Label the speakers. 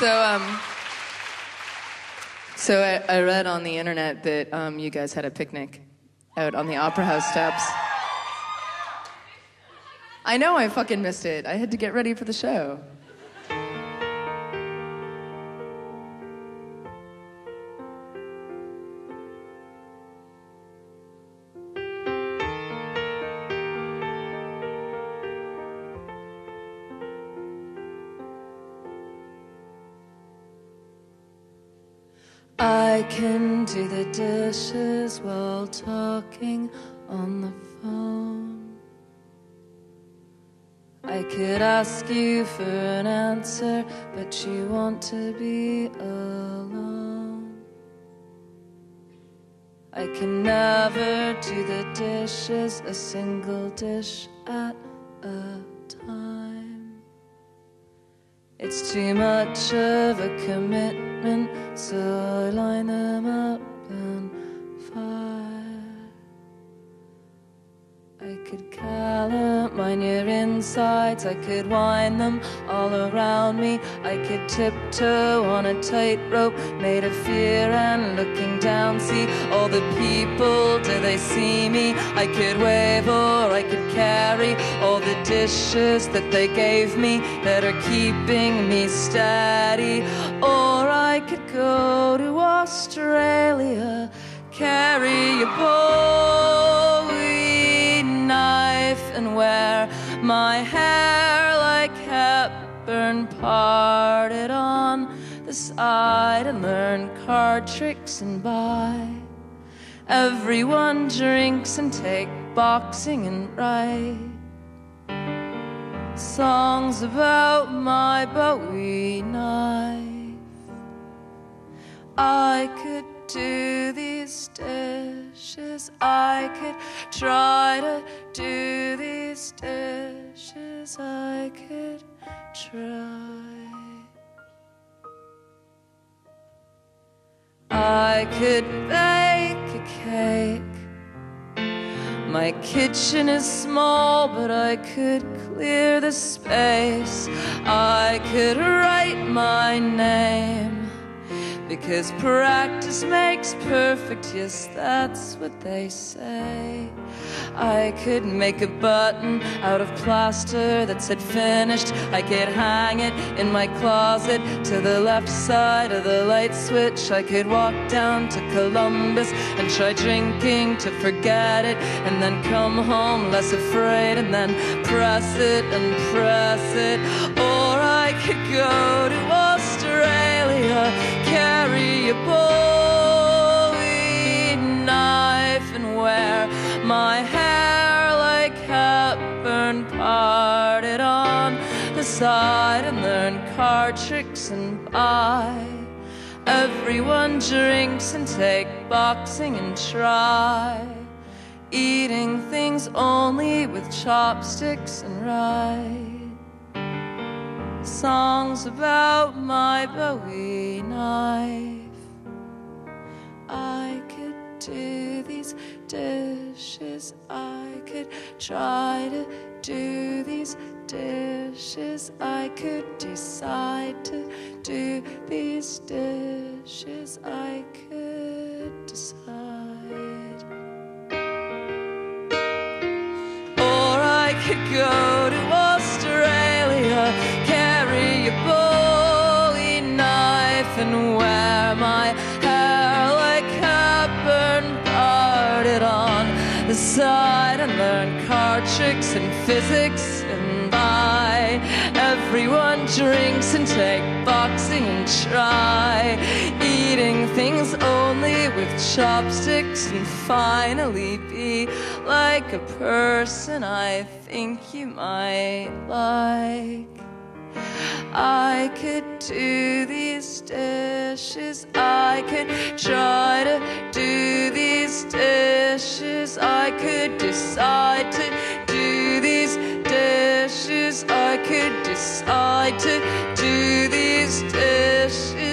Speaker 1: So, um, so I, I read on the internet that um, you guys had a picnic out on the Opera House steps. I know I fucking missed it. I had to get ready for the show.
Speaker 2: I can do the dishes while talking on the phone. I could ask you for an answer, but you want to be alone. I can never do the dishes, a single dish at a. It's too much of a commitment, so I line them up and fire. I could calamine your insides, I could wind them all around me. I could tiptoe on a tightrope made of fear and looking down. See all the people, do they see me? I could wave or dishes that they gave me that are keeping me steady. Or I could go to Australia, carry a bowie knife and wear my hair like Hepburn parted on the side and learn card tricks and buy. Everyone drinks and take boxing and write songs about my Bowie knife. I could do these dishes. I could try to do these dishes. I could try. I could My kitchen is small, but I could clear the space. I could write my name. Because practice makes perfect, yes, that's what they say. I could make a button out of plaster that said finished. I could hang it in my closet to the left side of the light switch. I could walk down to Columbus and try drinking to forget it, and then come home less afraid, and then press it and press it. Or I could go to the side, and learn card tricks and buy. Everyone drinks and take boxing and try. Eating things only with chopsticks and rye songs about my Bowie knife. I could do these dishes. I could try to do these dishes. I could decide to do these dishes. I could decide. Or I could go to on the side, and learn card tricks and physics and buy. Everyone drinks and take boxing and try eating things only with chopsticks and finally be like a person I think you might like. I could do these dishes. I could try to dishes. I could decide to do these dishes. I could decide to do these dishes.